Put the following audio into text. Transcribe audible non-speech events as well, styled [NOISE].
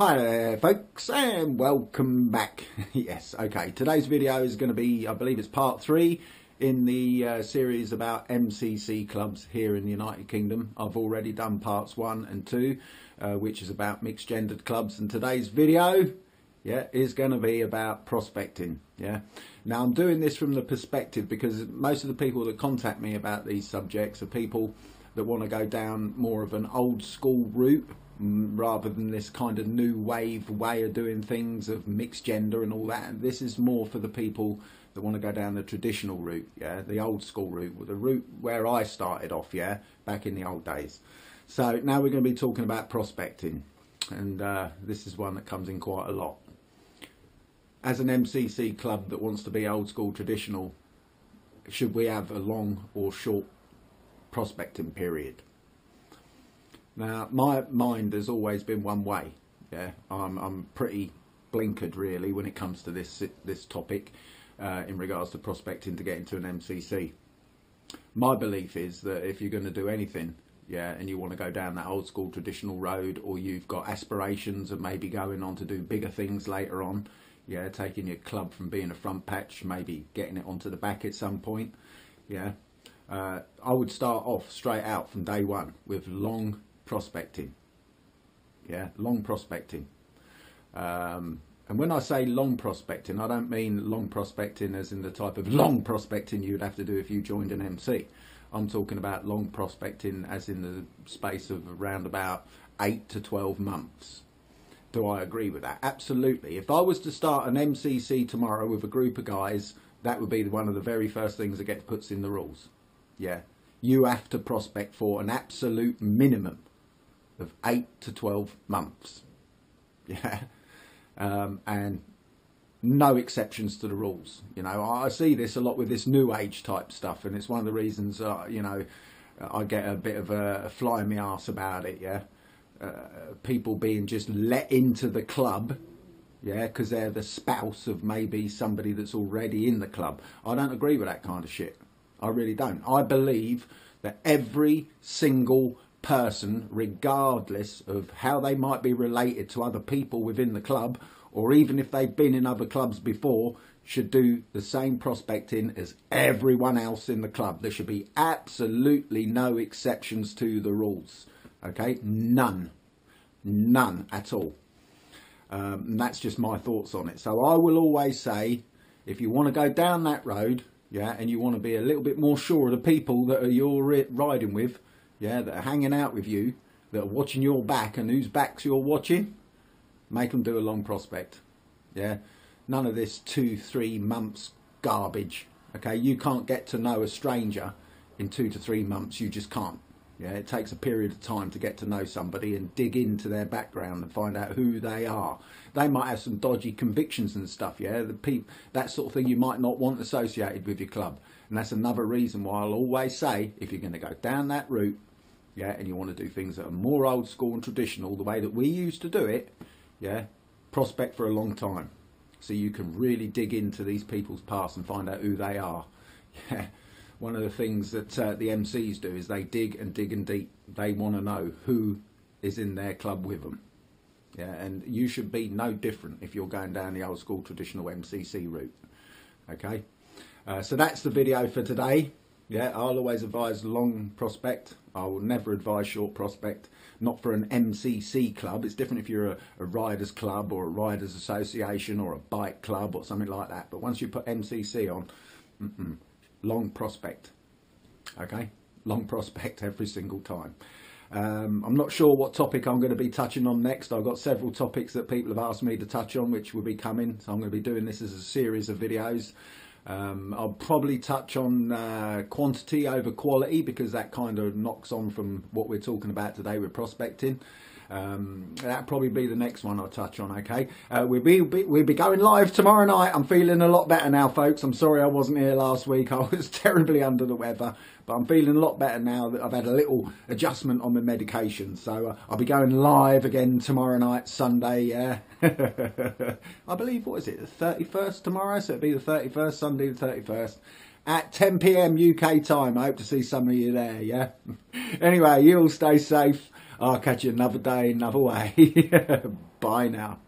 Hi there folks and welcome back. [LAUGHS] yes, okay, today's video is going to be, I believe it's part three in the uh, series about MCC clubs here in the United Kingdom. I've already done parts one and two, uh, which is about mixed gendered clubs and today's video yeah, is going to be about prospecting. Yeah. Now I'm doing this from the perspective because most of the people that contact me about these subjects are people that want to go down more of an old school route rather than this kind of new wave way of doing things of mixed gender and all that. This is more for the people that want to go down the traditional route, yeah, the old school route, the route where I started off, yeah, back in the old days. So now we're going to be talking about prospecting, and uh, this is one that comes in quite a lot. As an MCC club that wants to be old school traditional, should we have a long or short prospecting period. Now, my mind has always been one way. Yeah, I'm I'm pretty blinkered really when it comes to this this topic uh, in regards to prospecting to get into an MCC. My belief is that if you're going to do anything, yeah, and you want to go down that old school traditional road, or you've got aspirations of maybe going on to do bigger things later on, yeah, taking your club from being a front patch, maybe getting it onto the back at some point, yeah, uh, I would start off straight out from day one with long prospecting. Yeah, long prospecting. Um, and when I say long prospecting, I don't mean long prospecting as in the type of [LAUGHS] long prospecting you would have to do if you joined an MC. I'm talking about long prospecting as in the space of around about 8 to 12 months. Do I agree with that? Absolutely. If I was to start an MCC tomorrow with a group of guys, that would be one of the very first things that gets put in the rules yeah, you have to prospect for an absolute minimum of eight to 12 months. [LAUGHS] Yeah. Um, and no exceptions to the rules. You know, I see this a lot with this new age type stuff, and it's one of the reasons, uh, you know, I get a bit of a fly in my ass about it. Yeah, uh, people being just let into the club, yeah, because they're the spouse of maybe somebody that's already in the club. I don't agree with that kind of shit. I really don't. I believe that every single person, regardless of how they might be related to other people within the club, or even if they've been in other clubs before, should do the same prospecting as everyone else in the club. There should be absolutely no exceptions to the rules. Okay? None. None at all. Um, that's just my thoughts on it. So I will always say if you want to go down that road, yeah, and you want to be a little bit more sure of the people that are you're riding with, yeah, that are hanging out with you, that are watching your back and whose backs you're watching, make them do a long prospect. Yeah, none of this two, three months garbage. Okay, you can't get to know a stranger in two to three months. You just can't. Yeah, it takes a period of time to get to know somebody and dig into their background and find out who they are. They might have some dodgy convictions and stuff. Yeah, the peop- that sort of thing you might not want associated with your club, and that's another reason why I'll always say if you're going to go down that route, yeah, and you want to do things that are more old school and traditional, the way that we used to do it, yeah, prospect for a long time, so you can really dig into these people's past and find out who they are. [LAUGHS] Yeah one of the things that uh, the MCs do is they dig and dig and deep. They want to know who is in their club with them. Yeah, and you should be no different if you're going down the old school traditional MCC route. Okay, uh, so that's the video for today. Yeah, I'll always advise long prospect. I will never advise short prospect. Not for an MCC club. It's different if you're a, a riders club or a riders association or a bike club or something like that. But once you put MCC on, mm -mm, long prospect. Okay, long [LAUGHS] prospect every single time. Um, I'm not sure what topic I'm going to be touching on next. I've got several topics that people have asked me to touch on, which will be coming. So I'm going to be doing this as a series of videos. Um, I'll probably touch on uh, quantity over quality because that kind of knocks on from what we're talking about today with prospecting. Um, that'll probably be the next one I'll touch on, okay? Uh, we'll, be, we'll be going live tomorrow night. I'm feeling a lot better now, folks. I'm sorry I wasn't here last week. [LAUGHS] I was terribly under the weather, but I'm feeling a lot better now that I've had a little adjustment on my medication. So uh, I'll be going live again tomorrow night, Sunday, yeah. [LAUGHS] I believe, what is it, the 31st tomorrow? So it'll be the 31st, Sunday the 31st at 10 p.m. UK time. I hope to see some of you there, yeah? [LAUGHS] anyway, you all stay safe. I'll catch you another day, another way. [LAUGHS] Bye now.